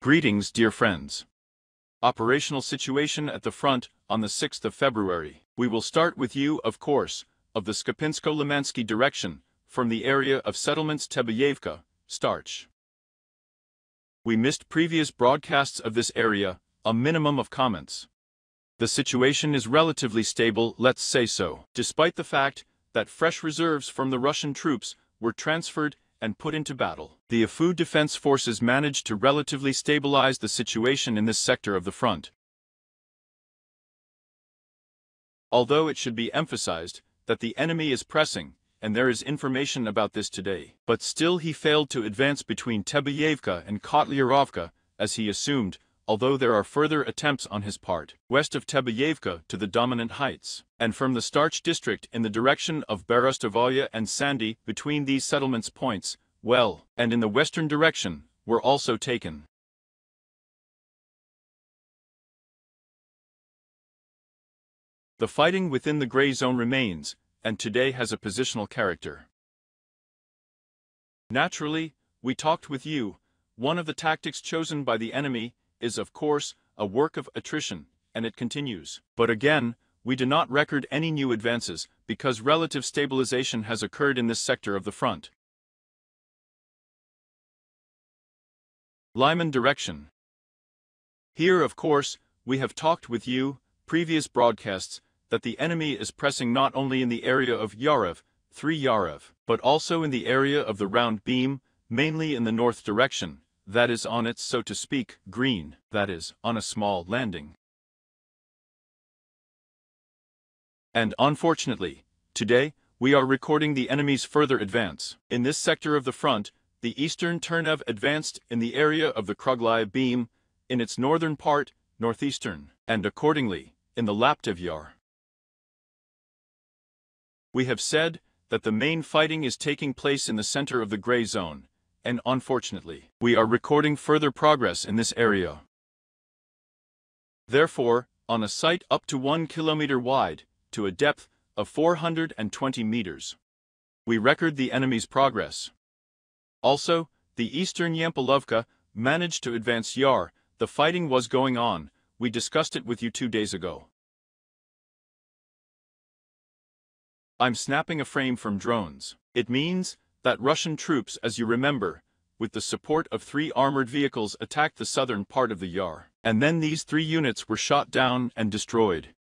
Greetings, dear friends. Operational situation at the front on the 6th of February. We will start with you, of course, of the Skopinsko-Limansky direction, from the area of settlements Tebayevka, Starch. We missed previous broadcasts of this area, a minimum of comments. The situation is relatively stable, let's say so, despite the fact that fresh reserves from the Russian troops were transferred and put into battle. The AFU Defense Forces managed to relatively stabilize the situation in this sector of the front. Although it should be emphasized that the enemy is pressing, and there is information about this today. But still he failed to advance between Tebayevka and Kotlyarovka, as he assumed, although there are further attempts on his part, west of Tebayevka to the dominant heights, and from the Starch district in the direction of Berostovoye and Sandy between these settlements points, well, and in the western direction, were also taken. The fighting within the gray zone remains, and today has a positional character. Naturally, we talked with you, one of the tactics chosen by the enemy is of course, a work of attrition, and it continues. But again, we do not record any new advances, because relative stabilization has occurred in this sector of the front. Lyman Direction Here of course, we have talked with you, previous broadcasts, that the enemy is pressing not only in the area of Yarev, 3 Yarev, but also in the area of the round beam, mainly in the north direction, that is on its so to speak, green, that is, on a small landing. And unfortunately, today, we are recording the enemy's further advance. In this sector of the front, the eastern Turnev advanced in the area of the Kruglaya beam, in its northern part, northeastern, and accordingly, in the Laptev Yar. We have said that the main fighting is taking place in the center of the gray zone, and unfortunately, we are recording further progress in this area. Therefore, on a site up to 1 kilometer wide, to a depth of 420 meters, we record the enemy's progress. Also, the eastern Yampolovka managed to advance Yar, the fighting was going on, we discussed it with you two days ago. I'm snapping a frame from drones. It means that Russian troops, as you remember, with the support of three armored vehicles attacked the southern part of the Yar. And then these three units were shot down and destroyed.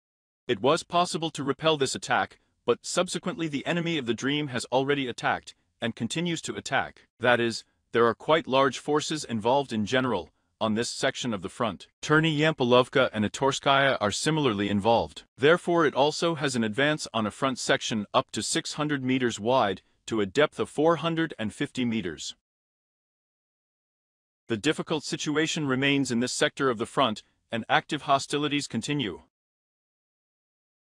It was possible to repel this attack, but subsequently the enemy of the dream has already attacked, and continues to attack. That is, there are quite large forces involved in general, on this section of the front. Terny Yampolovka and Atorskaya are similarly involved. Therefore it also has an advance on a front section up to 600 meters wide to a depth of 450 meters. The difficult situation remains in this sector of the front, and active hostilities continue.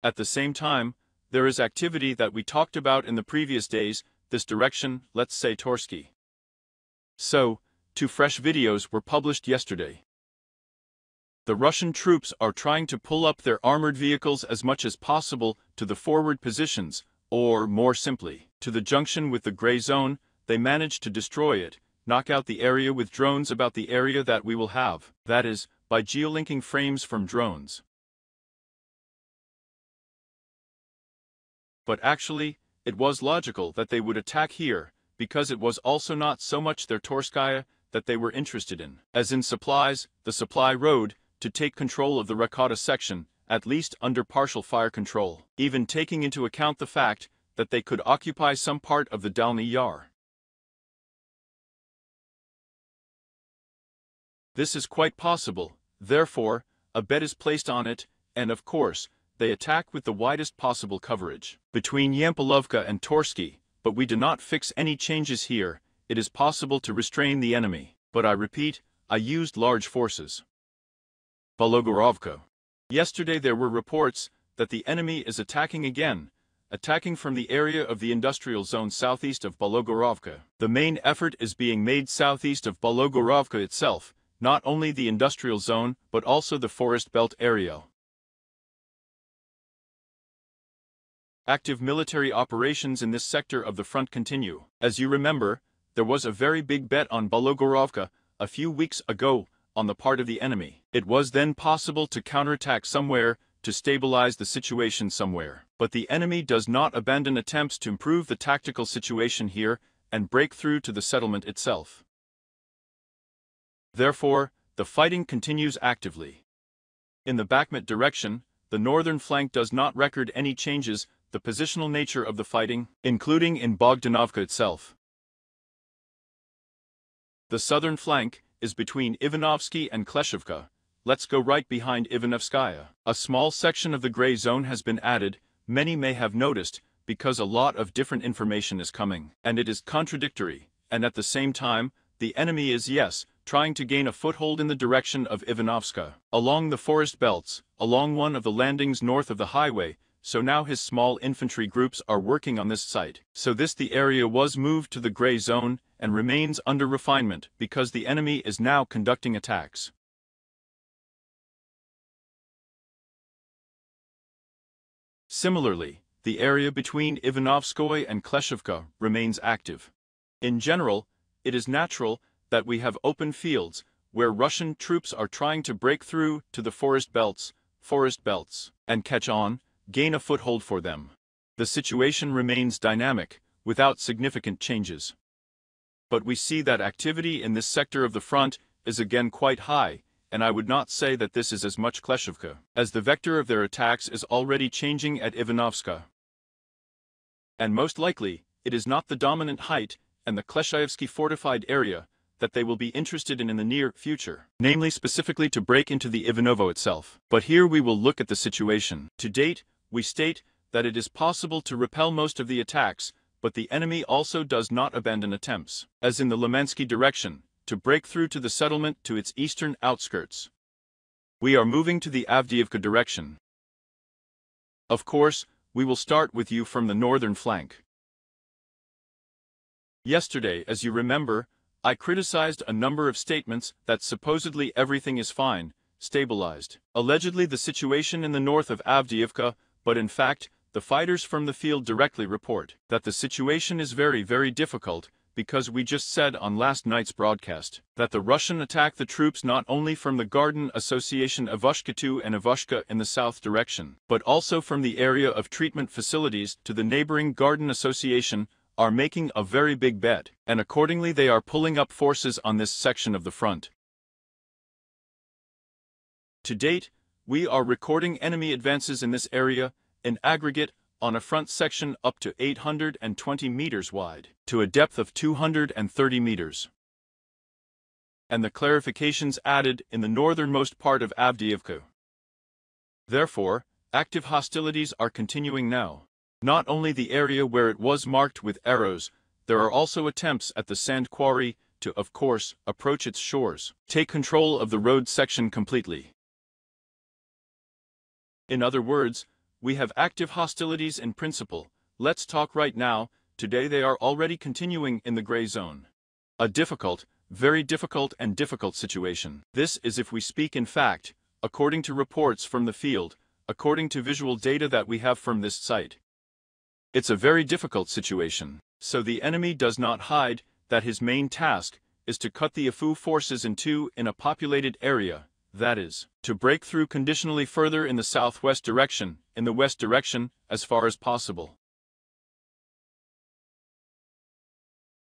At the same time, there is activity that we talked about in the previous days, this direction, let's say Torsky. So, Two fresh videos were published yesterday. The Russian troops are trying to pull up their armored vehicles as much as possible to the forward positions, or, more simply, to the junction with the gray zone, they managed to destroy it, knock out the area with drones about the area that we will have, that is, by geolinking frames from drones. But actually, it was logical that they would attack here, because it was also not so much their Torskaya that they were interested in, as in supplies, the supply road, to take control of the Rakata section, at least under partial fire control, even taking into account the fact that they could occupy some part of the Dalny Yar. This is quite possible, therefore, a bet is placed on it, and of course, they attack with the widest possible coverage. Between Yampolovka and Torsky, but we do not fix any changes here, it is possible to restrain the enemy, but I repeat, I used large forces. Bologorovka. Yesterday there were reports that the enemy is attacking again, attacking from the area of the industrial zone southeast of Bologorovka. The main effort is being made southeast of Bologorovka itself, not only the industrial zone but also the forest belt area. Active military operations in this sector of the front continue. As you remember, there was a very big bet on Bologorovka a few weeks ago on the part of the enemy. It was then possible to counterattack somewhere, to stabilize the situation somewhere. But the enemy does not abandon attempts to improve the tactical situation here and break through to the settlement itself. Therefore, the fighting continues actively. In the Bakhmut direction, the northern flank does not record any changes the positional nature of the fighting, including in Bogdanovka itself. The southern flank is between Ivanovsky and Kleshivka. Let's go right behind Ivanovskaya. A small section of the gray zone has been added, many may have noticed, because a lot of different information is coming, and it is contradictory, and at the same time, the enemy is yes, trying to gain a foothold in the direction of Ivanovska, along the forest belts, along one of the landings north of the highway, so now his small infantry groups are working on this site. So this the area was moved to the gray zone and remains under refinement because the enemy is now conducting attacks. Similarly, the area between Ivanovskoye and Kleshivka remains active. In general, it is natural that we have open fields where Russian troops are trying to break through to the forest belts, forest belts, and catch on, gain a foothold for them. The situation remains dynamic, without significant changes. But we see that activity in this sector of the front is again quite high, and I would not say that this is as much Kleshivka, as the vector of their attacks is already changing at Ivanovska. And most likely, it is not the dominant height and the Kleshayevsky fortified area that they will be interested in in the near future, namely specifically to break into the Ivanovo itself. But here we will look at the situation. To date, we state that it is possible to repel most of the attacks, but the enemy also does not abandon attempts, as in the Lemensky direction, to break through to the settlement to its eastern outskirts. We are moving to the Avdiivka direction. Of course, we will start with you from the northern flank. Yesterday, as you remember, I criticized a number of statements that supposedly everything is fine, stabilized. Allegedly the situation in the north of Avdiivka but in fact, the fighters from the field directly report that the situation is very very difficult because we just said on last night's broadcast that the Russian attacked the troops not only from the Garden Association Ivushka and Ivushka in the south direction, but also from the area of treatment facilities to the neighboring Garden Association are making a very big bet, and accordingly they are pulling up forces on this section of the front. To date, we are recording enemy advances in this area, in aggregate, on a front section up to 820 meters wide, to a depth of 230 meters. And the clarifications added in the northernmost part of Avdiivka. Therefore, active hostilities are continuing now. Not only the area where it was marked with arrows, there are also attempts at the sand quarry to, of course, approach its shores, take control of the road section completely. In other words, we have active hostilities in principle. Let's talk right now, today they are already continuing in the gray zone. A difficult, very difficult and difficult situation. This is if we speak in fact, according to reports from the field, according to visual data that we have from this site. It's a very difficult situation, so the enemy does not hide that his main task is to cut the AFU forces in two in a populated area, that is, to break through conditionally further in the southwest direction, in the west direction, as far as possible.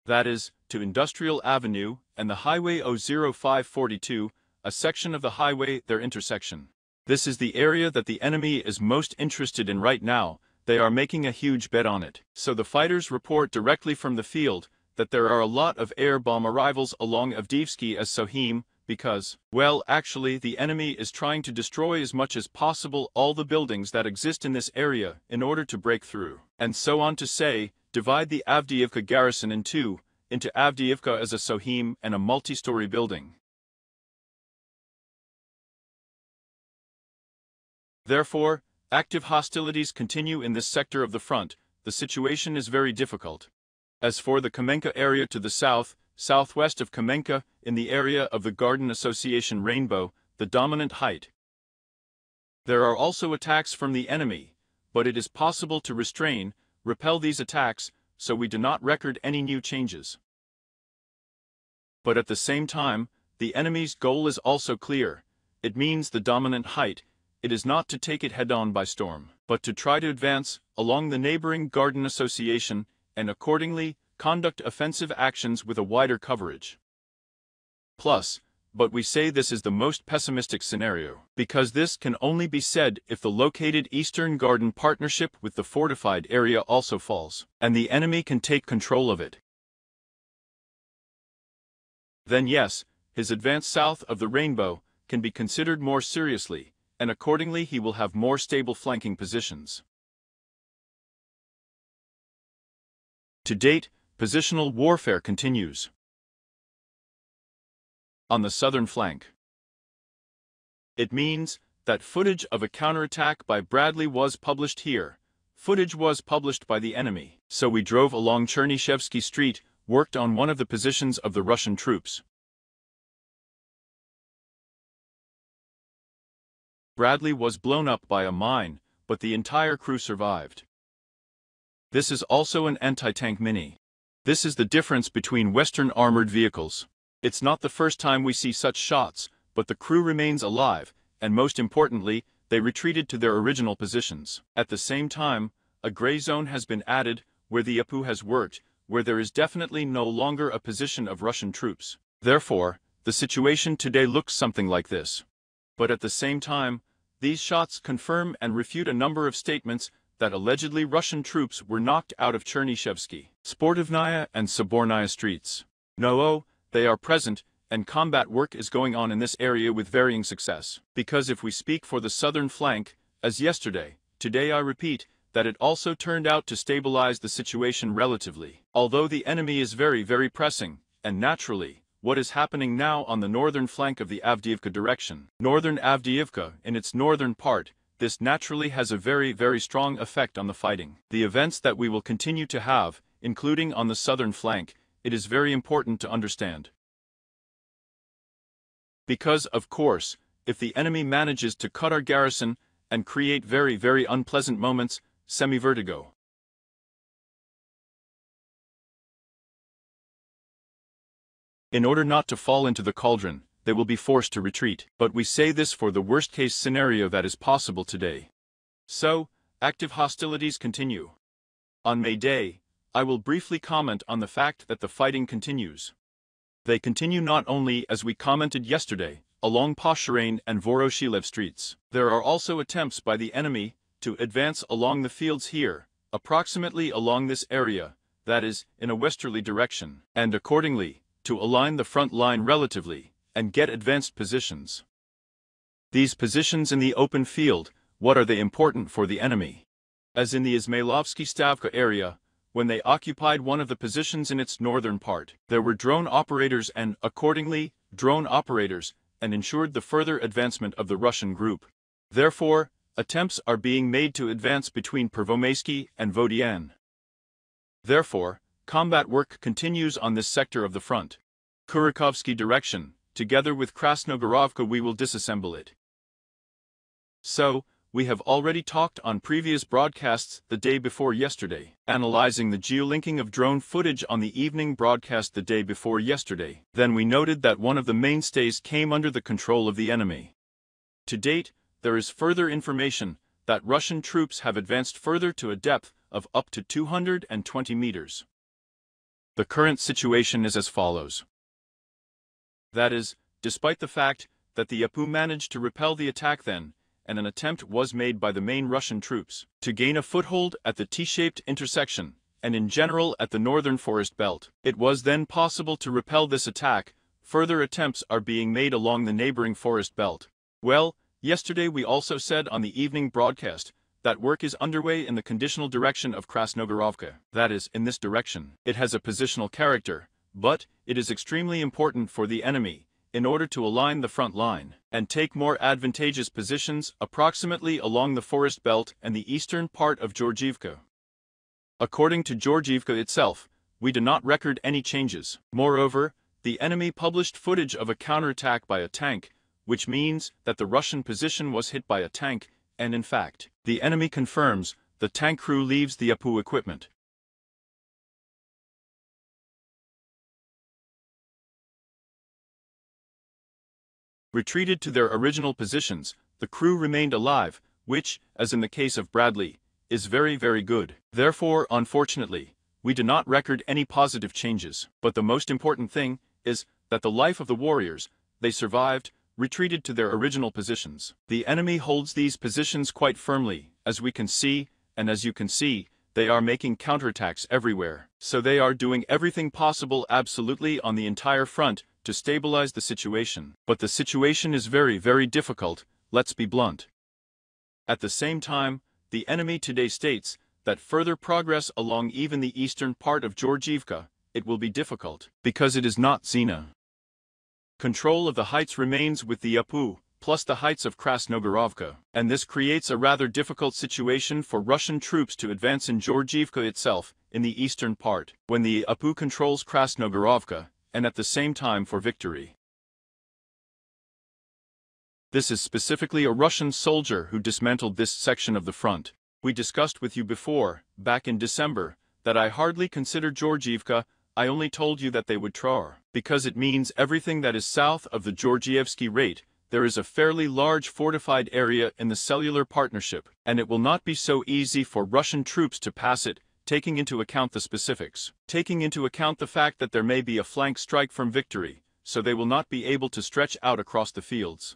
That is, to Industrial Avenue and the Highway 00542, a section of the highway their intersection. This is the area that the enemy is most interested in right now, they are making a huge bet on it. So the fighters report directly from the field that there are a lot of air bomb arrivals along Avdiivsky as Sohim, because, well actually the enemy is trying to destroy as much as possible all the buildings that exist in this area in order to break through. And so on to say, divide the Avdiivka garrison in two, into Avdiivka as a Sohim and a multi-story building. Therefore, active hostilities continue in this sector of the front, the situation is very difficult. As for the Kamenka area to the south, southwest of Kamenka, in the area of the Garden Association Rainbow, the dominant height. There are also attacks from the enemy, but it is possible to restrain, repel these attacks, so we do not record any new changes. But at the same time, the enemy's goal is also clear. It means the dominant height. It is not to take it head-on by storm, but to try to advance along the neighboring Garden Association and accordingly conduct offensive actions with a wider coverage. Plus, but we say this is the most pessimistic scenario, because this can only be said if the located Eastern Garden partnership with the fortified area also falls, and the enemy can take control of it. Then yes, his advance south of the rainbow can be considered more seriously, and accordingly he will have more stable flanking positions. To date, positional warfare continues on the southern flank. It means that footage of a counterattack by Bradley was published here. Footage was published by the enemy, so we drove along Chernyshevsky Street, worked on one of the positions of the Russian troops. Bradley was blown up by a mine, but the entire crew survived. This is also an anti-tank mini. This is the difference between Western armored vehicles. It's not the first time we see such shots, but the crew remains alive, and most importantly, they retreated to their original positions. At the same time, a gray zone has been added, where the APU has worked, where there is definitely no longer a position of Russian troops. Therefore, the situation today looks something like this. But at the same time, these shots confirm and refute a number of statements that allegedly Russian troops were knocked out of Chernyshevsky, Sportivnaya and Sobornaya streets. No, oh, they are present, and combat work is going on in this area with varying success. Because if we speak for the southern flank, as yesterday, today I repeat, that it also turned out to stabilize the situation relatively. Although the enemy is very very pressing, and naturally, what is happening now on the northern flank of the Avdiivka direction. Northern Avdiivka, in its northern part, this naturally has a very very strong effect on the fighting. The events that we will continue to have, including on the southern flank, it is very important to understand. Because, of course, if the enemy manages to cut our garrison and create very very unpleasant moments, semi-vertigo. In order not to fall into the cauldron, they will be forced to retreat. But we say this for the worst-case scenario that is possible today. So, active hostilities continue. On May Day, I will briefly comment on the fact that the fighting continues. They continue not only as we commented yesterday, along Posharain and Voroshilev streets. There are also attempts by the enemy to advance along the fields here, approximately along this area, that is, in a westerly direction, and accordingly, to align the front line relatively, and get advanced positions. These positions in the open field, what are they important for the enemy? As in the Izmailovsky Stavka area, when they occupied one of the positions in its northern part. There were drone operators and, accordingly, drone operators, and ensured the further advancement of the Russian group. Therefore, attempts are being made to advance between Pervomaysky and Vodian. Therefore, combat work continues on this sector of the front. Kurakhovsky direction, together with Krasnogorovka we will disassemble it. So, we have already talked on previous broadcasts the day before yesterday, analyzing the geolinking of drone footage on the evening broadcast the day before yesterday. Then we noted that one of the mainstays came under the control of the enemy. To date, there is further information that Russian troops have advanced further to a depth of up to 220 meters. The current situation is as follows. That is, despite the fact that the Apu managed to repel the attack then, and an attempt was made by the main Russian troops to gain a foothold at the T-shaped intersection, and in general at the northern forest belt. It was then possible to repel this attack, further attempts are being made along the neighboring forest belt. Well, yesterday we also said on the evening broadcast that work is underway in the conditional direction of Krasnogorovka, that is, in this direction. It has a positional character, but it is extremely important for the enemy, in order to align the front line and take more advantageous positions approximately along the forest belt and the eastern part of Georgievka. According to Georgievka itself, we do not record any changes. Moreover, the enemy published footage of a counterattack by a tank, which means that the Russian position was hit by a tank, and in fact, the enemy confirms the tank crew leaves the APU equipment. Retreated to their original positions, the crew remained alive, which, as in the case of Bradley, is very very good. Therefore, unfortunately, we do not record any positive changes. But the most important thing is that the life of the warriors, they survived, retreated to their original positions. The enemy holds these positions quite firmly, as we can see, and as you can see, they are making counterattacks everywhere. So they are doing everything possible absolutely on the entire front to stabilize the situation. But the situation is very very difficult, let's be blunt. At the same time, the enemy today states that further progress along even the eastern part of Georgievka, it will be difficult, because it is not Xena. Control of the heights remains with the Apu, plus the heights of Krasnogorovka, and this creates a rather difficult situation for Russian troops to advance in Georgievka itself, in the eastern part, when the Apu controls Krasnogorovka, and at the same time for victory. This is specifically a Russian soldier who dismantled this section of the front. We discussed with you before, back in December, that I hardly consider Georgievka I only told you that they would trar, because it means everything that is south of the Georgievsky rate, there is a fairly large fortified area in the cellular partnership, and it will not be so easy for Russian troops to pass it, taking into account the specifics, taking into account the fact that there may be a flank strike from victory, so they will not be able to stretch out across the fields.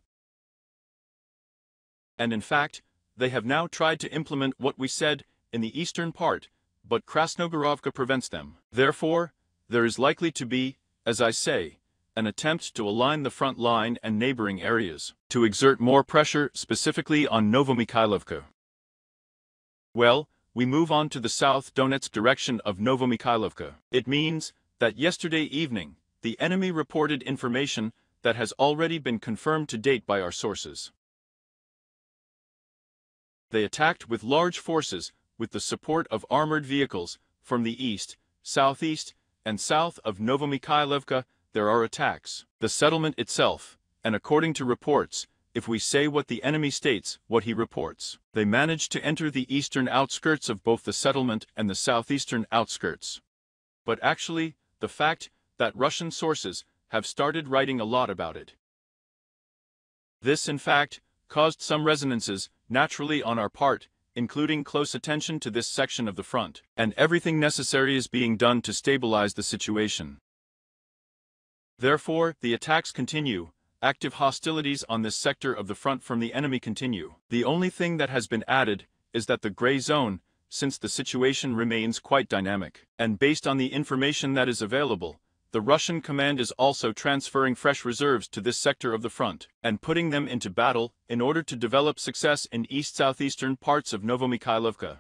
And in fact, they have now tried to implement what we said in the eastern part, but Krasnogorovka prevents them. Therefore, there is likely to be, as I say, an attempt to align the front line and neighboring areas, to exert more pressure specifically on Novomikhailovka. Well, we move on to the South Donetsk direction of Novomikhailovka. It means that yesterday evening, the enemy reported information that has already been confirmed to date by our sources. They attacked with large forces with the support of armored vehicles from the east, southeast, and south of Novomikhailovka there are attacks. The settlement itself, and according to reports, if we say what the enemy states, what he reports, they managed to enter the eastern outskirts of both the settlement and the southeastern outskirts. But actually, the fact that Russian sources have started writing a lot about it. This, in fact, caused some resonances, naturally on our part, including close attention to this section of the front, and everything necessary is being done to stabilize the situation. Therefore, the attacks continue, active hostilities on this sector of the front from the enemy continue. The only thing that has been added is that the gray zone, since the situation remains quite dynamic, and based on the information that is available, the Russian command is also transferring fresh reserves to this sector of the front and putting them into battle in order to develop success in east-southeastern parts of Novomikhailovka.